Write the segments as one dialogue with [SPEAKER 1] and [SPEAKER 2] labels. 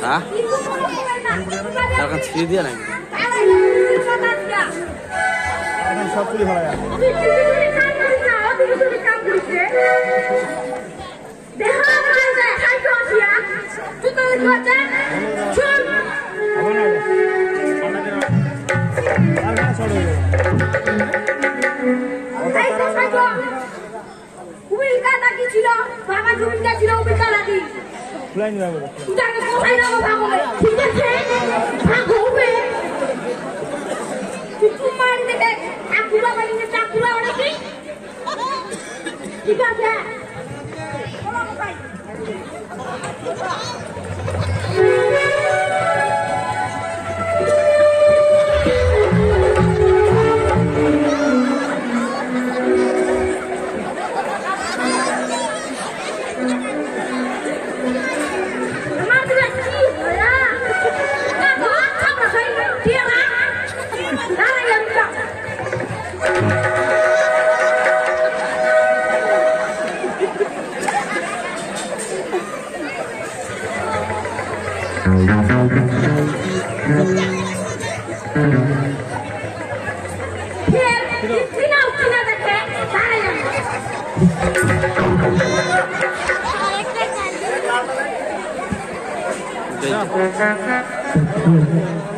[SPEAKER 1] হ্যাঁ তার কাছে ছিঁড়ে দিয়ে নাকি?
[SPEAKER 2] সব চুরি হয়
[SPEAKER 3] ছিল? বাবা জমিটা ছিল উপিকা লাগি
[SPEAKER 2] প্লেন যাব
[SPEAKER 3] তাহলে কোথায় যাব কাকুরে ঠিক আছে কাকুরে তোমার দিকে কাকুরা মানে কাকুরা ওটা কি ঠিক আছে বলো কোথায়
[SPEAKER 1] Thank you.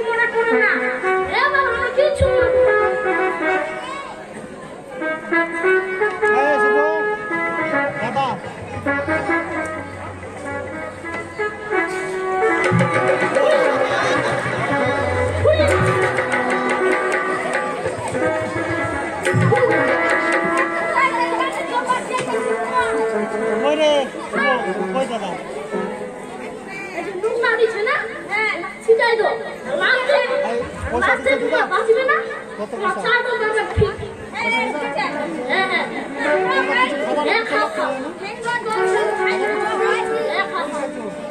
[SPEAKER 2] 머리 그거 거기다가
[SPEAKER 3] 눈 많이 주나? 네. 진짜도. 나한테
[SPEAKER 2] 나한테 누가
[SPEAKER 3] 맞으려나?
[SPEAKER 2] 나 차도
[SPEAKER 3] 가서 피 네, 진짜. 네, 네.
[SPEAKER 2] 내가 가고,
[SPEAKER 3] 내가 가고, 내가
[SPEAKER 2] 가고.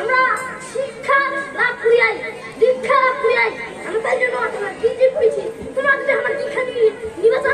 [SPEAKER 3] আমরা শিক্ষা লাভ করিয়াই দীক্ষা লাভ করিয়াই আমি তাই জন্য বিজেপি করেছি? তোমার আমার দীক্ষা নির্বাচন